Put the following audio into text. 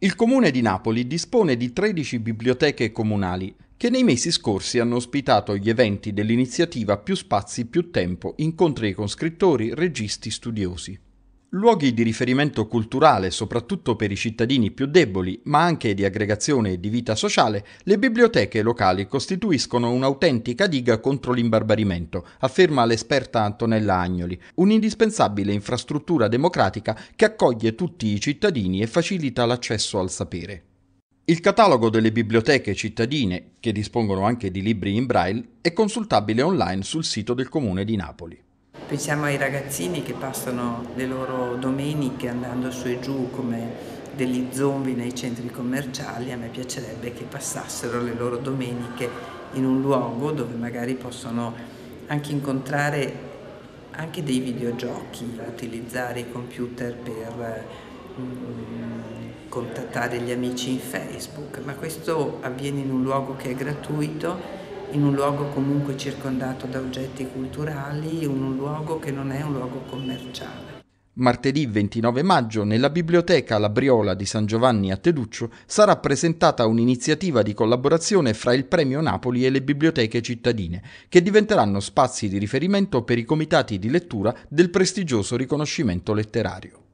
Il Comune di Napoli dispone di 13 biblioteche comunali che nei mesi scorsi hanno ospitato gli eventi dell'iniziativa Più Spazi, Più Tempo, incontri con scrittori, registi, studiosi. Luoghi di riferimento culturale soprattutto per i cittadini più deboli, ma anche di aggregazione e di vita sociale, le biblioteche locali costituiscono un'autentica diga contro l'imbarbarimento, afferma l'esperta Antonella Agnoli, un'indispensabile infrastruttura democratica che accoglie tutti i cittadini e facilita l'accesso al sapere. Il catalogo delle biblioteche cittadine, che dispongono anche di libri in braille, è consultabile online sul sito del Comune di Napoli. Pensiamo ai ragazzini che passano le loro domeniche andando su e giù come degli zombie nei centri commerciali, a me piacerebbe che passassero le loro domeniche in un luogo dove magari possono anche incontrare anche dei videogiochi, utilizzare i computer per mm, contattare gli amici in Facebook, ma questo avviene in un luogo che è gratuito in un luogo comunque circondato da oggetti culturali, in un luogo che non è un luogo commerciale. Martedì 29 maggio nella biblioteca La Briola di San Giovanni a Teduccio sarà presentata un'iniziativa di collaborazione fra il Premio Napoli e le biblioteche cittadine, che diventeranno spazi di riferimento per i comitati di lettura del prestigioso riconoscimento letterario.